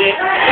gente.